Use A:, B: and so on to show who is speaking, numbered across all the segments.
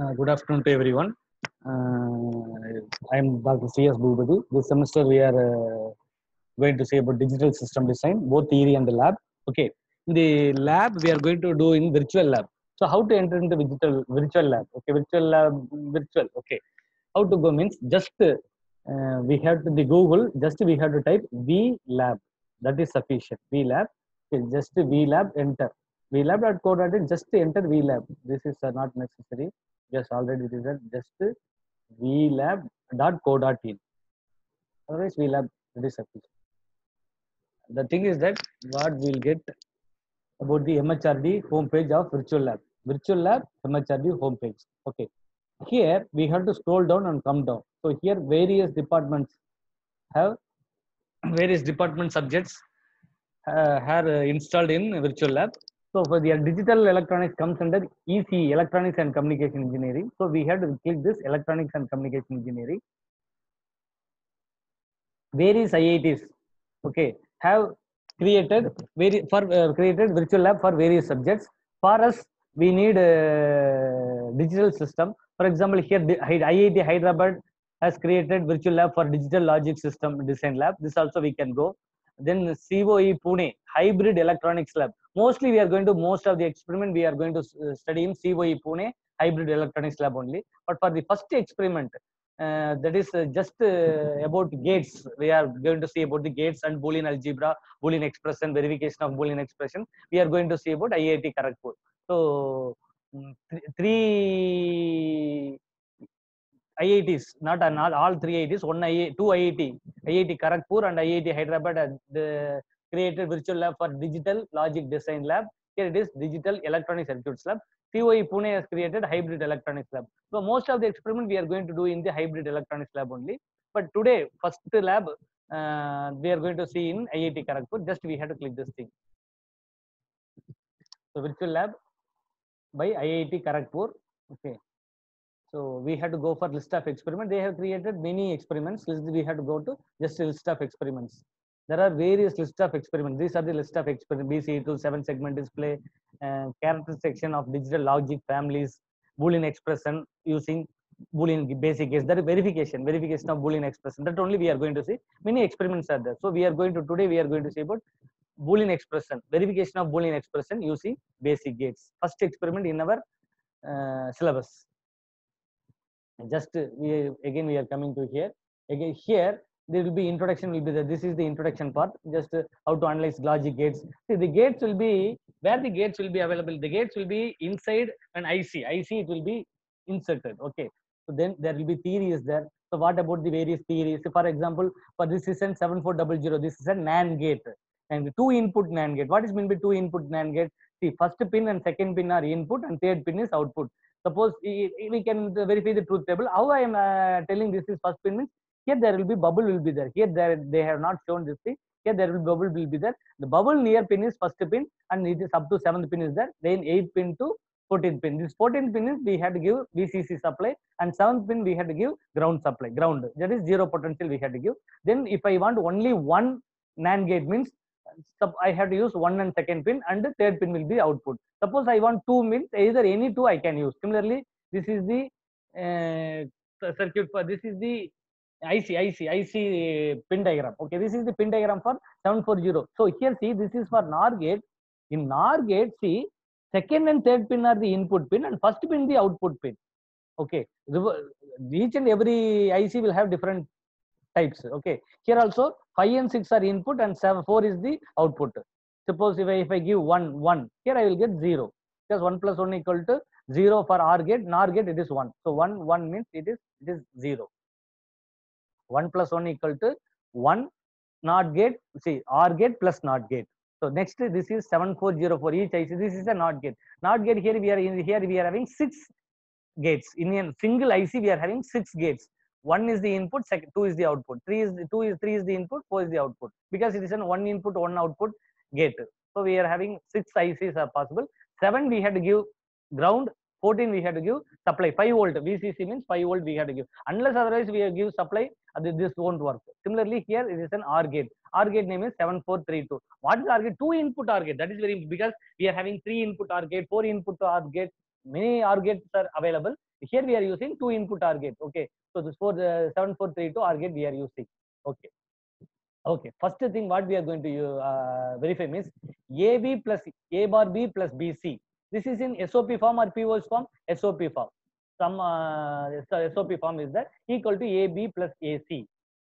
A: Uh, good afternoon to everyone. Uh, I am Dr. C.S. Boopathi. This semester we are uh, going to say about digital system design, both theory and the lab. Okay. In the lab, we are going to do in virtual lab. So how to enter into digital virtual lab? Okay, virtual lab, virtual. Okay. How to go means just uh, we have to the Google, just we have to type V lab. That is sufficient. V lab. Okay, just V lab, enter. VLab.co.in, just enter VLab. This is uh, not necessary. Just already there. Just VLab.co.in. Otherwise, VLab, it is sufficient. The thing is that what we'll get about the MHRD homepage of Virtual Lab. Virtual Lab, MHRD homepage. Okay. Here, we have to scroll down and come down. So here, various departments have various department subjects uh, are uh, installed in Virtual Lab. So for the digital electronics comes under ECE, Electronics and Communication Engineering. So we have to click this Electronics and Communication Engineering. Various IITs, okay, have created very for uh, created virtual lab for various subjects. For us, we need a digital system. For example, here IIT Hyderabad has created virtual lab for digital logic system design lab. This also we can go. Then COE Pune hybrid electronics lab mostly we are going to most of the experiment we are going to uh, study in COE Pune hybrid electronics lab only. But for the first experiment, uh, that is uh, just about gates. We are going to see about the gates and Boolean algebra, Boolean expression, verification of Boolean expression. We are going to see about IIT Kharagpur. So th three IITs, not not all three IITs, one IA, two IIT, IIT Kharagpur and IIT Hyderabad, uh, the created virtual lab for digital logic design lab. Here it is digital electronic circuits lab. COE Pune has created hybrid electronics lab. So most of the experiment we are going to do in the hybrid electronics lab only. But today, first lab uh, we are going to see in IIT Kharagpur. Just we have to click this thing. So virtual lab by IIT Kharagpur. Okay. So we had to go for list of experiment. They have created many experiments. We have to go to just a list of experiments there are various list of experiments. These are the list of experiments, BCE2, seven segment display, uh, character section of digital logic families, Boolean expression using Boolean basic case. That is verification, verification of Boolean expression. That only we are going to see. Many experiments are there. So we are going to, today we are going to see about Boolean expression, verification of Boolean expression using basic gates. First experiment in our uh, syllabus. Just we again we are coming to here. Again here there will be introduction will be there. This is the introduction part, just uh, how to analyze logic gates. See, the gates will be where the gates will be available. The gates will be inside an IC. IC it will be inserted. Okay. So then there will be theories there. So what about the various theories? So for example, for this is an 7400, this is a NAND gate and the two input NAND gate. What is mean by two input NAND gate? See, first pin and second pin are input and third pin is output. Suppose we can verify the truth table. How I am uh, telling this is first pin means here there will be bubble will be there. Here there they have not shown this thing. Here there will be bubble will be there. The bubble near pin is first pin and it is up to seventh pin is there. Then eighth pin to 14th pin. This 14th pin is we had to give vcc supply and seventh pin we had to give ground supply ground. That is zero potential we had to give. Then if i want only one NAND gate means I have to use one and second pin and the third pin will be output. Suppose I want two means either any two I can use. Similarly, this is the uh, circuit for this is the IC, IC, IC pin diagram. Okay, this is the pin diagram for 740. So here see, this is for NOR gate. In NOR gate, see, second and third pin are the input pin and first pin the output pin. Okay, each and every IC will have different types. Okay, here also 5 and 6 are input and 7, 4 is the output. Suppose if I, if I give 1, 1, here I will get 0. Because 1 plus 1 equal to 0 for OR gate, NOR gate it is 1. So 1, 1 means it is, it is 0. 1 plus 1 equal to 1 NOT gate, see OR gate plus NOT gate. So next this is 7404 each IC, this is a NOT gate. NOT gate here we are in here we are having 6 gates. In a single IC we are having 6 gates. 1 is the input, second 2 is the output. 3 is the 2 is 3 is the input, 4 is the output. Because it is an 1 input, 1 output gate. So we are having 6 ICs are possible. 7 we had to give ground 14 we had to give supply 5 volt vcc means 5 volt we had to give unless otherwise we give supply this won't work similarly here it is an or gate or gate name is 7432 what is or gate two input or gate that is very because we are having three input or gate four input or gate many or gates are available Here we are using two input OR gate. Okay. So this for the 7432 OR gate we are using. Okay. Okay. First thing what we are going to uh, verify means AB plus A bar B plus BC. This is in SOP form or POS form? SOP form. Some uh, SOP form is that equal to AB plus AC.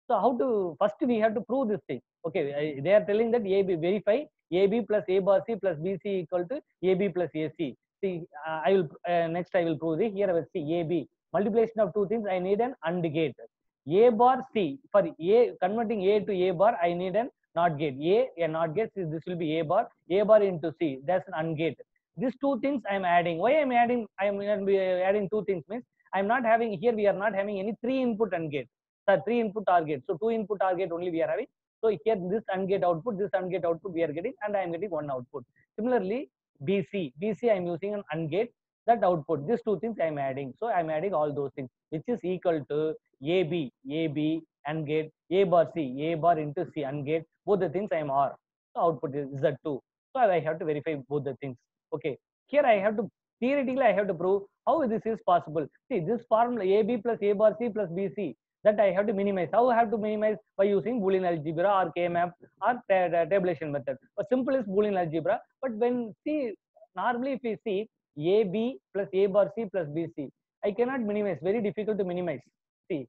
A: So how to first we have to prove this thing. Okay, they are telling that AB verify AB plus A bar C plus BC equal to AB plus AC. See, uh, I will uh, next I will prove this. Here I will see AB multiplication of two things. I need an AND gate. A bar C for A converting A to A bar. I need an NOT gate. A a NOT gate. This will be A bar. A bar into C. That's an AND gate. These two things I am adding. Why I am adding? I am adding two things means I am not having here. We are not having any three input AND gate. So three input target. So two input target only we are having. So here this AND gate output, this AND gate output we are getting, and I am getting one output. Similarly, BC, BC I am using an AND gate. That output, these two things I am adding. So I am adding all those things, which is equal to AB, AB AND gate, A bar C, A bar into C AND gate. Both the things I am R. So output is Z2. So I have to verify both the things. Okay. Here I have to theoretically I have to prove how this is possible. See this formula AB plus A bar C plus BC that I have to minimize. How I have to minimize by using Boolean algebra or K-map or tabulation method. A simple is Boolean algebra. But when see normally if we see AB plus A bar C plus BC, I cannot minimize. Very difficult to minimize. See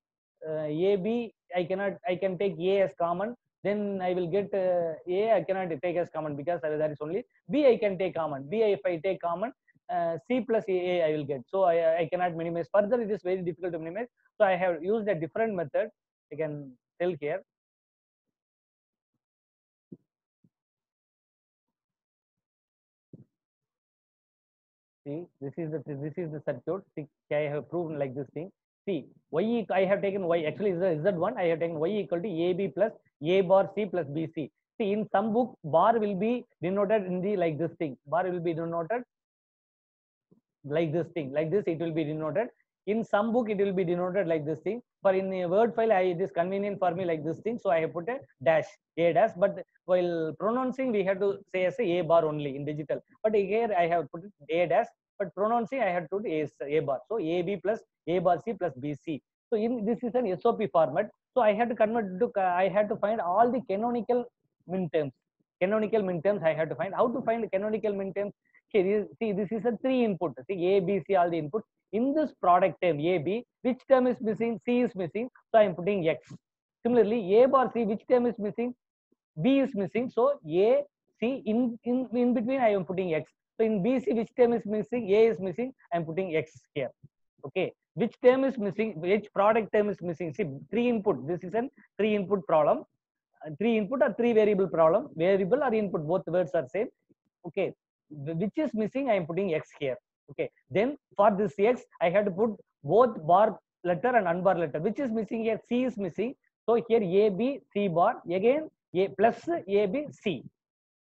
A: uh, AB I cannot I can take A as common. Then I will get uh, A I cannot take as common because that is only B I can take common. B if I take common uh, C plus A I will get. So I, I cannot minimize. Further, it is very difficult to minimize. So I have used a different method. I can tell here. See, this is the this is the circuit. See, I have proven like this thing. See, y I have taken y actually is z1. I have taken y equal to ab plus a bar c plus bc. See, in some book bar will be denoted in the like this thing. Bar will be denoted like this thing like this it will be denoted in some book it will be denoted like this thing but in a word file I, it is convenient for me like this thing so i have put a dash a dash but while pronouncing we have to say as a, a bar only in digital but here i have put a dash but pronouncing i had to put a, bar. So ab plus a bar c plus bc so in this is an sop format. So i had to convert to i had to find all the canonical min terms. Canonical min terms i had to find. How to find canonical min terms? Here see this is a three input. See a b c all the input. In this product term a b which term is missing? C is missing. So i am putting x. Similarly a bar c which term is missing? B is missing. So a c in in in between i am putting x so in bc which term is missing a is missing i am putting x here okay which term is missing which product term is missing see three input this is an three input problem three input or three variable problem variable or input both words are same okay which is missing i am putting x here okay then for this x i have to put both bar letter and unbar letter which is missing here c is missing so here a b c bar again a plus a b c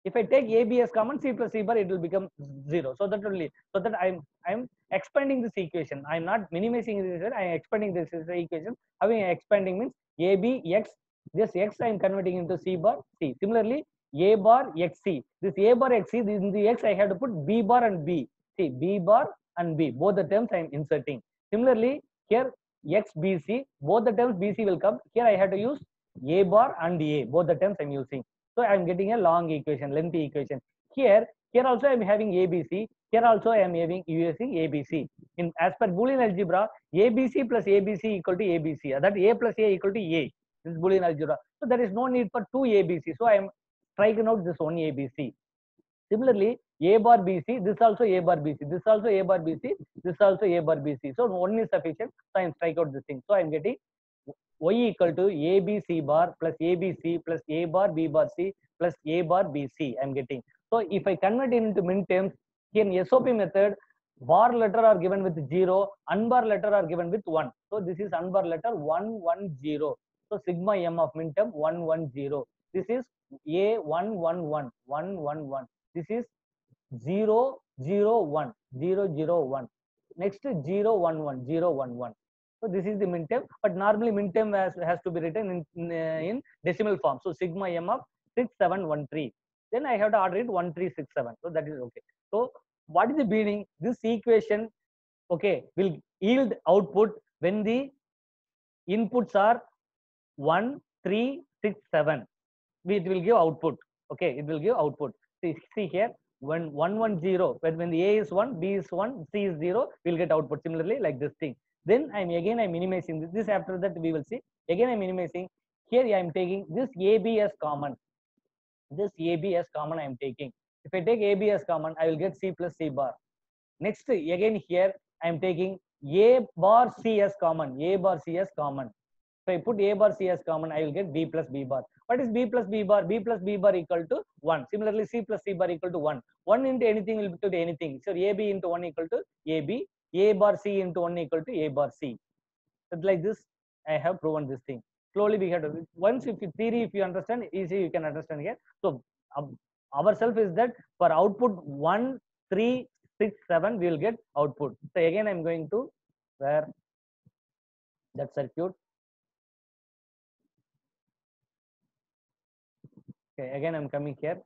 A: if i take a b as common c plus c bar it will become zero. So that only so that i'm i'm expanding this equation. I'm not minimizing this i'm expanding this equation. Having expanding means a b x this x i'm converting into c bar c. Similarly a bar xc this a bar xc this in the x i have to put b bar and b. See b bar and b both the terms i am inserting. Similarly here x B C. both the terms bc will come. Here i have to use a bar and a both the terms i'm using so i'm getting a long equation lengthy equation. Here here also i'm having abc here also i am having using abc in as per boolean algebra abc plus abc equal to abc that a plus a equal to a. This is boolean algebra. So there is no need for two abc so i am striking out this one abc similarly a bar bc this also a bar bc this also a bar bc this also a bar bc so one is sufficient. So i am strike out this thing. So i am getting y equal to abc bar plus abc plus a bar b bar c plus a bar bc i am getting. So if i convert it into min terms in sop method bar letter are given with 0 unbar letter are given with 1 so this is unbar letter 110 so sigma m of min term 110 this is a 111 111 this is 0 0 1 0 0 1 next 0 1 1 0 1 1 so this is the min term but normally min term has, has to be written in, in, uh, decimal form. So sigma m of 6713 then i have to order it 1367 so that is okay. So what is the meaning? This equation okay will yield output when the inputs are 1 3 6 7 it will give output okay it will give output. See, see here when 1 1 0 when, when the a is 1 b is 1 c is 0 we'll get output. Similarly like this thing then i'm again i'm minimizing this, this after that we will see. Again i'm minimizing. Here i'm taking this ab as common. This ab as common i'm taking. If i take ab as common i will get c plus c bar. Next again here i'm taking a bar c as common. A bar c as common. If i put a bar c as common i will get b plus b bar. What is b plus b bar? B plus b bar equal to 1 similarly c plus c bar equal to 1 1 into anything will be to anything. So ab into 1 equal to ab a bar c into 1 equal to a bar c so like this i have proven this thing slowly we have to once if you theory if you understand easy you can understand here so um, ourself is that for output 1 3 6 7 we will get output so again i'm going to where that circuit okay again i'm coming here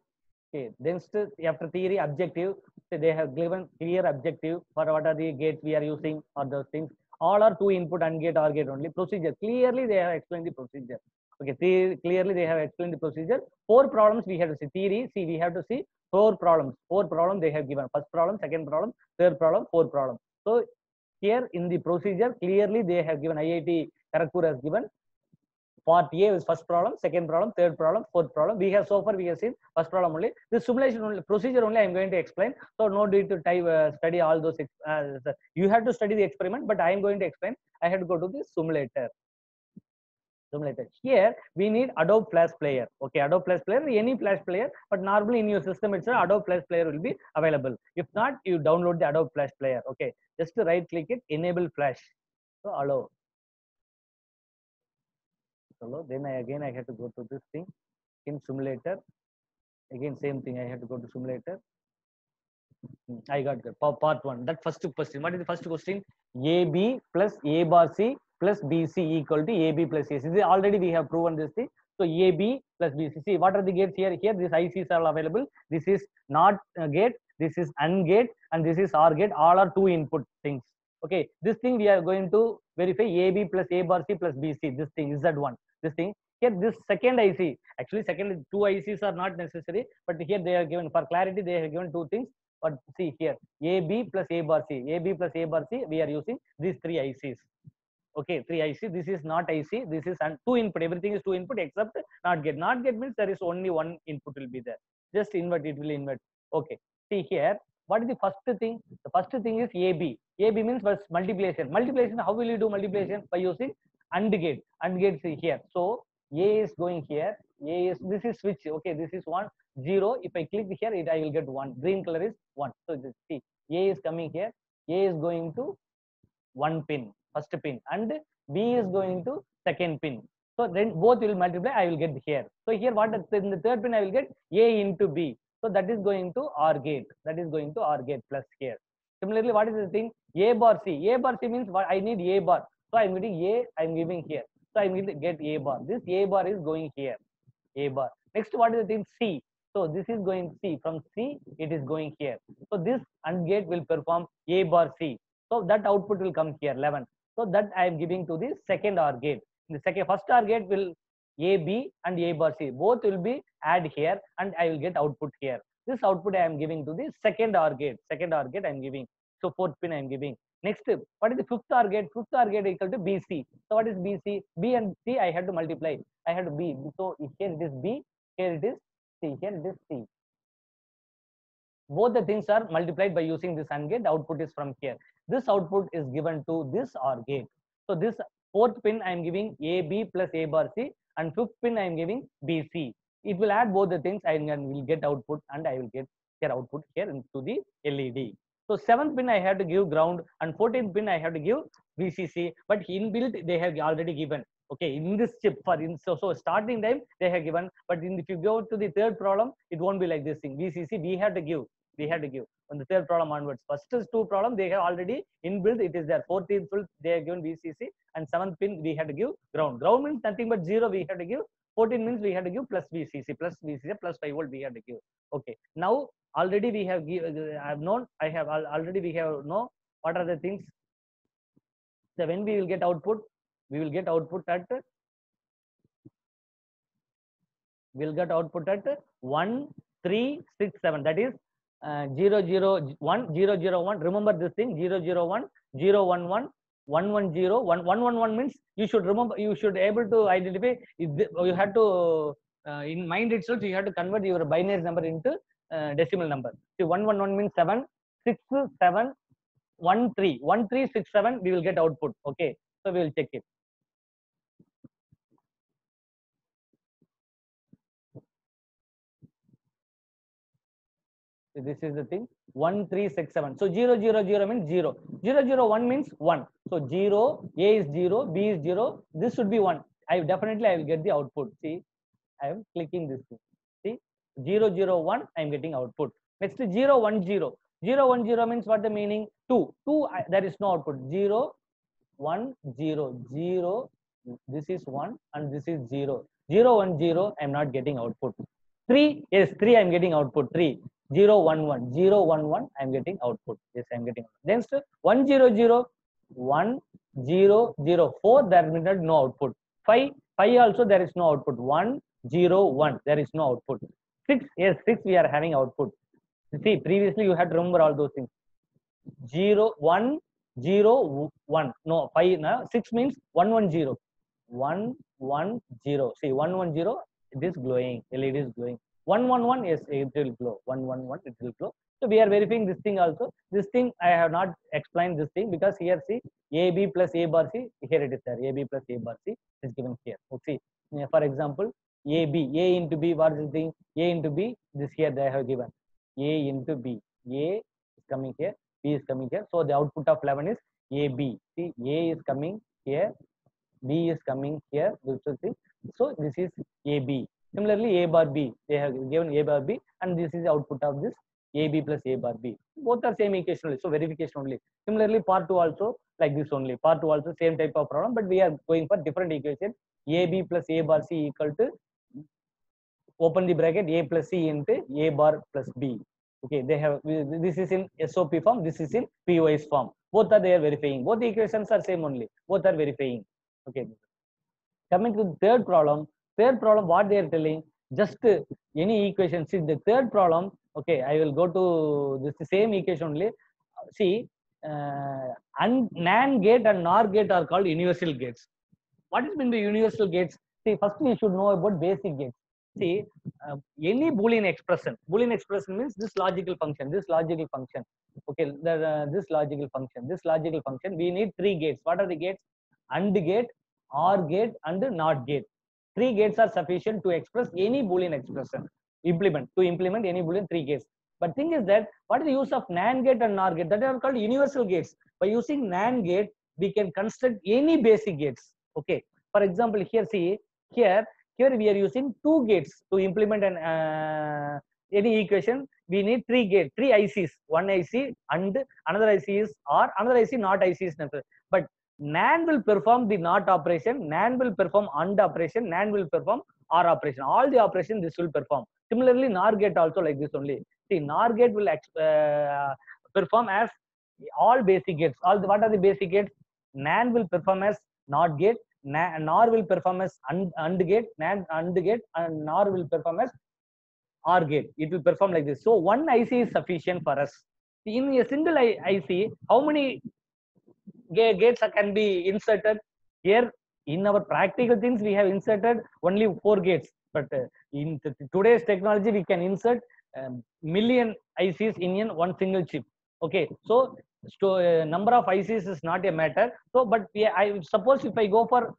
A: okay then after theory objective. They have given clear objective for what are the gates we are using or those things. All are two input and gate or gate only procedure. Clearly they have explained the procedure. Okay clearly they have explained the procedure. Four problems we have to see. Theory see we have to see four problems. Four problems they have given. First problem second problem third problem fourth problem. So here in the procedure clearly they have given. Iit kharagpur has given part A is first problem, second problem, third problem, fourth problem. We have so far we have seen first problem only. This simulation only procedure only I am going to explain. So no need to type, uh, study all those. Uh, you have to study the experiment, but I am going to explain. I had to go to the simulator. Simulator. Here we need Adobe Flash Player. Okay, Adobe Flash Player, any Flash Player, but normally in your system itself Adobe Flash Player will be available. If not, you download the Adobe Flash Player. Okay, just to right click it, enable Flash. So allow. Hello. Then I again I had to go to this thing in simulator. Again same thing. I had to go to simulator. Hmm, I got pa- part one. That first question. What is the first question? AB plus A bar C plus BC equal to AB plus AC. Already we have proven this thing. So AB plus BC. See what are the gates here? Here these ICs are available. This is not gate. This is AND gate and this is OR gate. All are two input things. Okay. This thing we are going to verify AB plus A bar C plus BC. This thing is that one. This thing here this second IC actually second two ICs are not necessary but here they are given for clarity they have given two things but see here AB plus A bar C AB plus A bar C we are using these three ICs okay three IC this is not IC this is and two input everything is two input except not get not get means there is only one input will be there just invert it will invert okay see here what is the first thing? The first thing is AB AB means multiplication. Multiplication how will you do multiplication? By using AND gate. AND gate see here. So a is going here. A is this is switch. Okay this is one zero. If i click here it i will get one. Green color is one. So this see a is coming here. A is going to one pin first pin. And b is going to second pin. So then both will multiply. I will get here. So here what in the third pin i will get a into b so that is going to or gate that is going to or gate plus here similarly what is the thing a bar c a bar c means what i need a bar so i'm getting a i'm giving here so I'm going to get A bar. This A bar is going here. A bar. Next, what is the thing? C. So this is going C. From C, it is going here. So this AND gate will perform A bar C. So that output will come here, 11. So that I am giving to the second OR gate. The second first OR gate will A, B and A bar C. Both will be add here and I will get output here. This output I am giving to the second OR gate. Second OR gate I am giving. So fourth pin I am giving. Next, what is the fifth OR gate? Fifth OR gate equal to BC. So what is BC? B and C I had to multiply. I had to B. So here it is B, here it is C, here it is C. Both the things are multiplied by using this AND gate. The output is from here. This output is given to this OR gate. So this fourth pin I am giving AB plus A bar C and fifth pin I am giving BC. It will add both the things and will get output and I will get here output here into the LED. So seventh pin I have to give ground and 14th pin I have to give VCC, but inbuilt they have already given. Okay, in this chip for in so so starting time they have given, but in, if you go to the third problem, it won't be like this thing. VCC we have to give, we have to give on the third problem onwards. First is two problem they have already inbuilt. It is their 14th full they have given VCC and seventh pin we had to give ground. Ground means nothing but zero we had to give. 14 means we had to give plus VCC plus VCC plus 5 volt we had to give. Okay, now already we have give, I uh, have known I have already we have know what are the things so when we will get output we will get output at we'll get output at 1 3 6 7 that is uh, 0 0 1 0 0 1 remember this thing. 0 0 1 0 1 1 1 1 0 1 1 1 1 means you should remember you should able to identify you had to uh, in mind itself you have to convert your binary number into uh, decimal number. See 1 1 1 means 7 6 7 1 3 1 3 6 7 we will get output. Okay. So we will check it So this is the thing. 1 3 6 7 so 0 0 0 means 0 0 0 1 means 1 so 0 a is 0 b is 0 this should be 1 i definitely i will get the output. See i am clicking this thing. See 0 0 1 i am getting output. Next 0 1 0 0 1 0 means what the meaning? 2 2 I, there is no output. 0 1 0 0 this is 1 and this is 0 0 1 0 i am not getting output. 3 yes 3 i am getting output. 3 0 1 1 0 1 1 i am getting output. Yes i am getting next 1 0 0 1 0 0 4 there is no output. 5 5 also there is no output. 1 0 1 there is no output. 6 yes 6 we are having output. See previously you had to remember all those things. 0 1 0 1 no 5 no, 6 means 1 1 0 1 1 0 see 1 1 0 it is glowing. Led is glowing 111 yes it will glow. 111 it will glow. So we are verifying this thing also. This thing i have not explained this thing because here see ab plus a bar c here it is there. Ab plus a bar c is given here. Okay see for example ab a into b what is the thing? A into b this here they have given. A into b. A is coming here. B is coming here. So the output of 11 is ab see a is coming here. B is coming here. So this is ab Similarly, A bar B, they have given A bar B, and this is the output of this AB plus A bar B. Both are same equation only, so verification only. Similarly, part 2 also like this only. Part 2 also same type of problem, but we are going for different equation. AB plus A bar C equal to open the bracket A plus C into A bar plus B. Okay, they have this is in SOP form, this is in POS form. Both are there verifying. Both the equations are same only. Both are verifying. Okay. Coming to the third problem, third problem what they are telling just any equation see the third problem okay i will go to this same equation only see uh, and NAND gate and NOR gate are called universal gates. What is mean by universal gates? See, first we should know about basic gates. See, uh, any Boolean expression, Boolean expression means this logical function, this logical function. Okay, the, uh, this logical function, this logical function. We need three gates. What are the gates? AND gate, OR gate, and NOT gate. Three gates are sufficient to express any Boolean expression. Implement to implement any Boolean three gates. But thing is that what is the use of NAND gate and NOR gate? That are called universal gates. By using NAND gate, we can construct any basic gates. Okay. For example, here see here here we are using two gates to implement an uh, any equation. We need three gates, three ICs. One IC and another IC is or another IC not IC is necessary. But NAND will perform the NOT operation. NAND will perform AND operation. NAND will perform OR operation. All the operation this will perform. Similarly, NOR gate also like this only. See, NOR gate will uh, perform as all basic gates. All the, what are the basic gates? NAND will perform as NOT gate. NOR will perform as AND, gate. NAND AND gate and NOR will perform as OR gate. It will perform like this. So one IC is sufficient for us. In a single IC, how many gates can be inserted? Here in our practical things, we have inserted only four gates. But uh, in today's technology, we can insert um, million ICs in one single chip. Okay, so, so uh, number of ICs is not a matter. So, but I suppose if I go for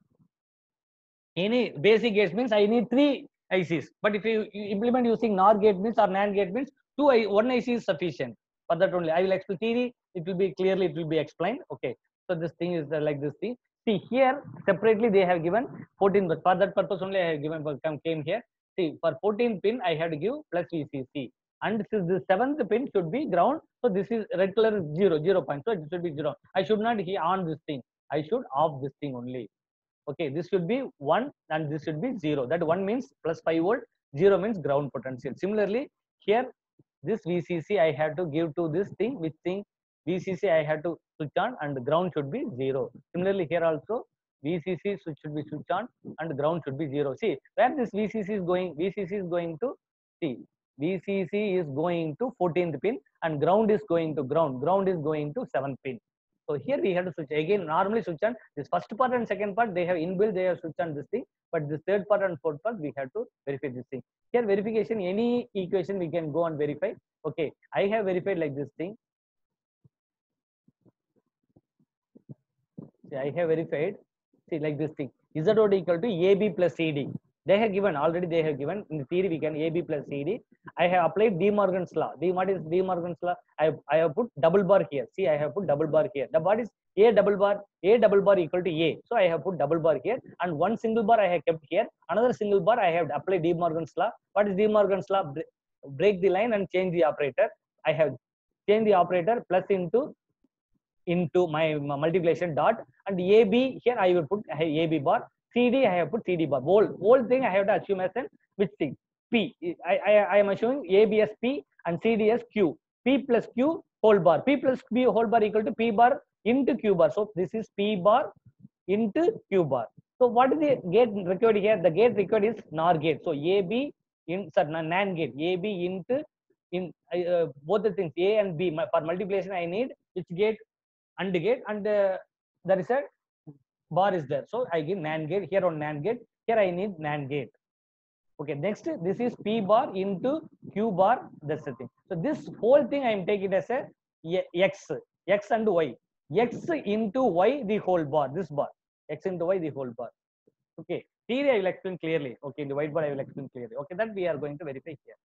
A: any basic gates means I need three ICs. But if you, implement using NOR gate means or NAND gate means two one IC is sufficient. For that only, I will explain theory. It will be clearly it will be explained. Okay, so this thing is uh, like this thing. See here separately they have given 14, but for that purpose only I have given come came here. See for 14 pin I have to give plus VCC and this is the seventh pin should be ground. So this is red color zero zero point. So it should be zero. I should not he on this thing. I should off this thing only. Okay, this should be one and this should be zero. That one means plus five volt. Zero means ground potential. Similarly here this VCC I have to give to this thing which thing VCC I have to switch on and the ground should be zero. Similarly here also VCC should be switched on and ground should be zero. See where this VCC is going, VCC is going to see VCC is going to 14th pin and ground is going to ground, ground is going to 7th pin. So here we have to switch again. Normally switch on this first part and second part. They have inbuilt. They have switched on this thing. But this third part and fourth part we have to verify this thing. Here verification. Any equation we can go and verify. Okay, I have verified like this thing. See, I have verified. See, like this thing. Z dot equal to AB plus CD. They have given already. They have given in the theory we can AB plus CD. I have applied De Morgan's law. The what is De Morgan's law? I have, I have put double bar here. See, I have put double bar here. The what is A double bar? A double bar equal to A. So I have put double bar here, and one single bar I have kept here. Another single bar I have applied De Morgan's law. What is De Morgan's law? Break the line and change the operator. I have changed the operator plus into into my multiplication dot and AB here I will put AB bar CD I have put CD bar. Whole whole thing I have to assume as an which thing? P. I, I, I am assuming AB as P and CD as Q. P plus Q whole bar. P plus Q whole bar equal to P bar into Q bar. So this is P bar into Q bar. So what is the gate required here? The gate required is NOR gate. So AB in sorry NAND gate. AB into in uh, both the things A and B. My, for multiplication I need which gate AND gate and uh, there is a bar is there. So I give NAND gate here on NAND gate. Here I need NAND gate. Okay, next this is P bar into Q bar. That's the thing. So this whole thing I am taking as a X, X and Y. X into Y the whole bar, this bar. X into Y the whole bar. Okay, theory I will explain clearly. Okay, in the whiteboard I will explain clearly. Okay, that we are going to verify here.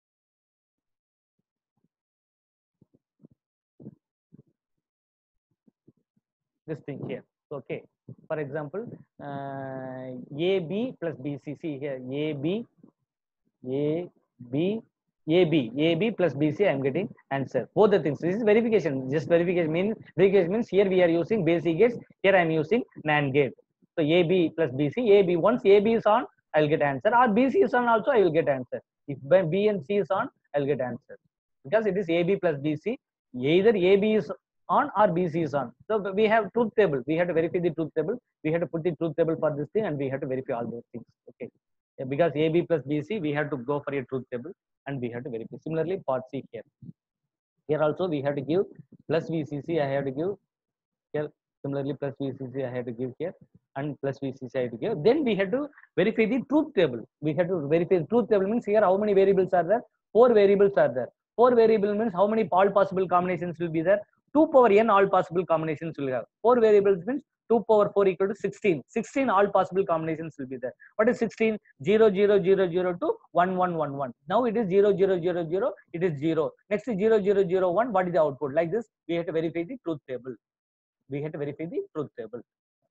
A: This thing here. Okay, for example, uh, AB plus BC. See here, AB, AB, AB, AB plus BC. I am getting answer. Both the things. This is verification. Just verification means verification means here we are using basic gates. Here I am using NAND gate. So AB plus BC. AB once AB is on, I will get answer. Or BC is on also, I will get answer. If B and C is on, I will get answer because it is AB plus BC. Either AB is on or BC is on. So we have truth table. We have to verify the truth table. We have to put the truth table for this thing and we have to verify all those things. Okay. Because AB plus BC, we have to go for a truth table and we have to verify. Similarly, part C here. Here also we have to give plus VCC, I have to give here. Similarly, plus VCC, I have to give here and plus VCC, I have to give. Then we have to verify the truth table. We have to verify the truth table means here how many variables are there? Four variables are there. Four variable means how many all possible combinations will be there? 2 power n all possible combinations will have. 4 variables means 2 power 4 equal to 16. 16 all possible combinations will be there. What is 16? 0, 0, 0, 0 to 1, 1, 1, 1. Now it is 0, 0, 0, 0. It is 0. Next is 0, 0, 0, 1. What is the output? Like this, we have to verify the truth table. We have to verify the truth table.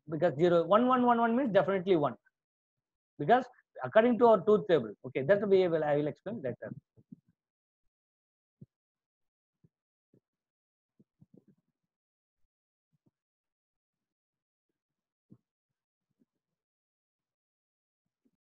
A: Because 0, 1, 1, 1, 1 means definitely 1. Because according to our truth table. Okay, that's the way I will, I will explain later.